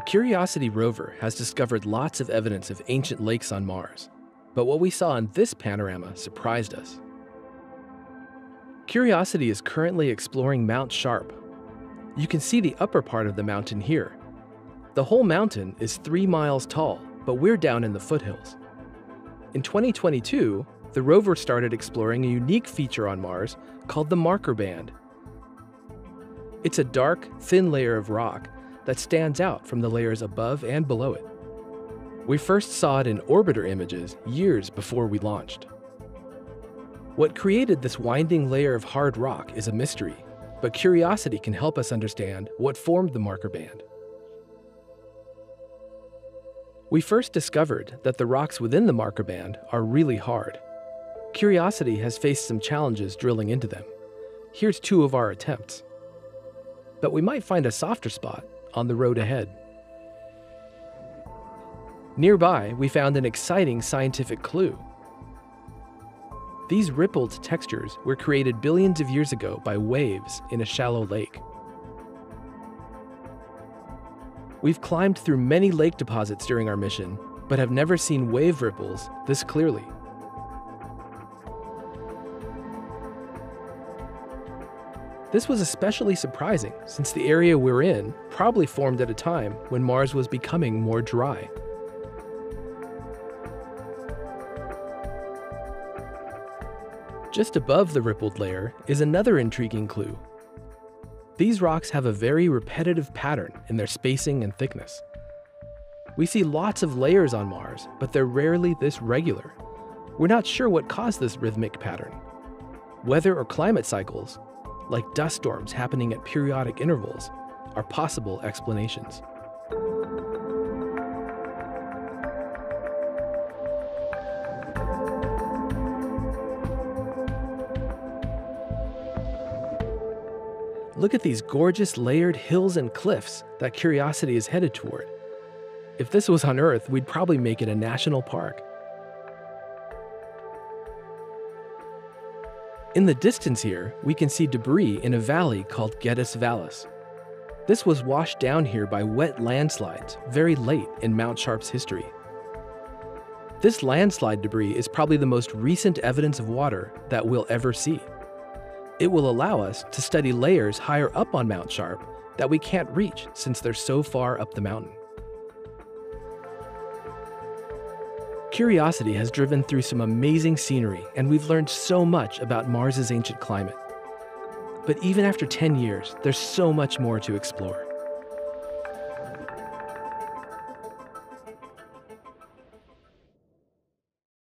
The Curiosity rover has discovered lots of evidence of ancient lakes on Mars, but what we saw in this panorama surprised us. Curiosity is currently exploring Mount Sharp. You can see the upper part of the mountain here. The whole mountain is three miles tall, but we're down in the foothills. In 2022, the rover started exploring a unique feature on Mars called the marker band. It's a dark, thin layer of rock that stands out from the layers above and below it. We first saw it in orbiter images years before we launched. What created this winding layer of hard rock is a mystery, but curiosity can help us understand what formed the marker band. We first discovered that the rocks within the marker band are really hard. Curiosity has faced some challenges drilling into them. Here's two of our attempts. But we might find a softer spot on the road ahead. Nearby, we found an exciting scientific clue. These rippled textures were created billions of years ago by waves in a shallow lake. We've climbed through many lake deposits during our mission, but have never seen wave ripples this clearly. This was especially surprising since the area we're in probably formed at a time when Mars was becoming more dry. Just above the rippled layer is another intriguing clue. These rocks have a very repetitive pattern in their spacing and thickness. We see lots of layers on Mars, but they're rarely this regular. We're not sure what caused this rhythmic pattern. Weather or climate cycles like dust storms happening at periodic intervals, are possible explanations. Look at these gorgeous layered hills and cliffs that Curiosity is headed toward. If this was on Earth, we'd probably make it a national park. In the distance here, we can see debris in a valley called Gediz Vallis. This was washed down here by wet landslides very late in Mount Sharp's history. This landslide debris is probably the most recent evidence of water that we'll ever see. It will allow us to study layers higher up on Mount Sharp that we can't reach since they're so far up the mountain. Curiosity has driven through some amazing scenery, and we've learned so much about Mars's ancient climate. But even after 10 years, there's so much more to explore.